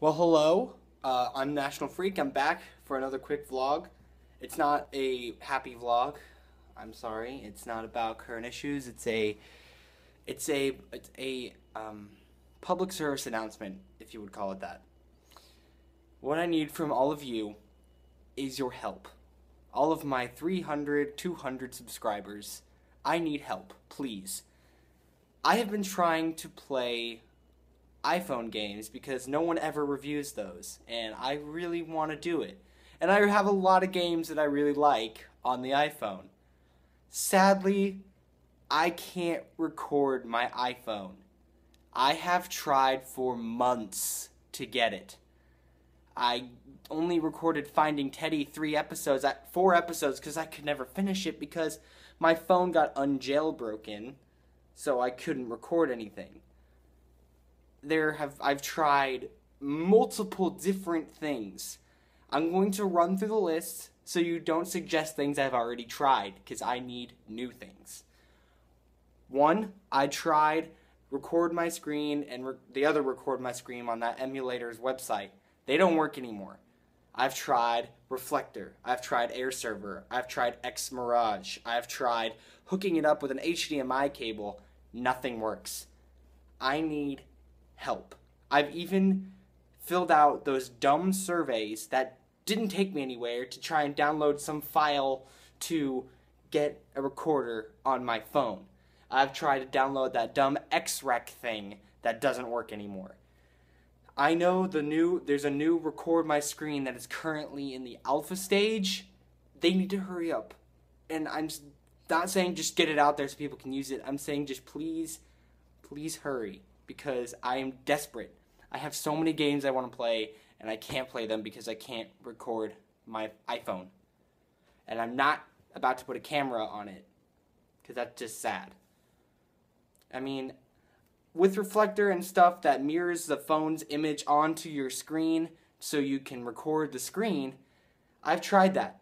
Well, hello. Uh, I'm National Freak. I'm back for another quick vlog. It's not a happy vlog. I'm sorry. It's not about current issues. It's a, it's a, it's a um, public service announcement, if you would call it that. What I need from all of you is your help. All of my 300, 200 subscribers. I need help, please. I have been trying to play iPhone games because no one ever reviews those, and I really want to do it. And I have a lot of games that I really like on the iPhone. Sadly, I can't record my iPhone. I have tried for months to get it. I only recorded Finding Teddy three episodes, four episodes, because I could never finish it because my phone got unjailbroken, so I couldn't record anything. There have I've tried multiple different things. I'm going to run through the list so you don't suggest things I've already tried because I need new things. One, I tried record my screen and re- the other record my screen on that emulator's website. They don't work anymore. I've tried Reflector. I've tried Air Server. I've tried X Mirage. I've tried hooking it up with an HDMI cable. Nothing works. I need help. I've even filled out those dumb surveys that didn't take me anywhere to try and download some file to get a recorder on my phone. I've tried to download that dumb XREC thing that doesn't work anymore. I know the new there's a new record my screen that is currently in the alpha stage. They need to hurry up. And I'm not saying just get it out there so people can use it. I'm saying just please please hurry because I am desperate. I have so many games I want to play and I can't play them because I can't record my iPhone. And I'm not about to put a camera on it because that's just sad. I mean, with reflector and stuff that mirrors the phone's image onto your screen so you can record the screen, I've tried that.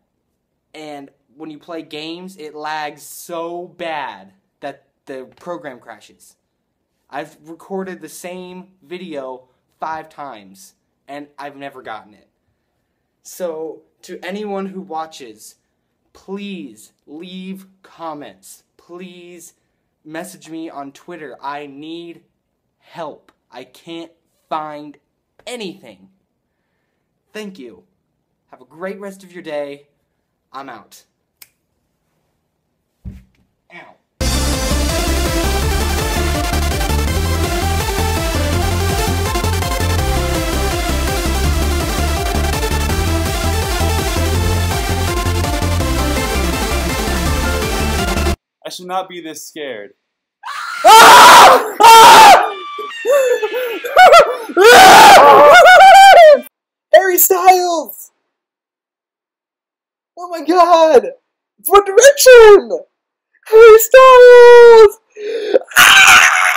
And when you play games, it lags so bad that the program crashes. I've recorded the same video five times and I've never gotten it. So, to anyone who watches, please leave comments. Please message me on Twitter. I need help. I can't find anything. Thank you. Have a great rest of your day. I'm out. Ow. Should not be this scared. Harry Styles! Oh my god! It's One Direction! Harry Styles!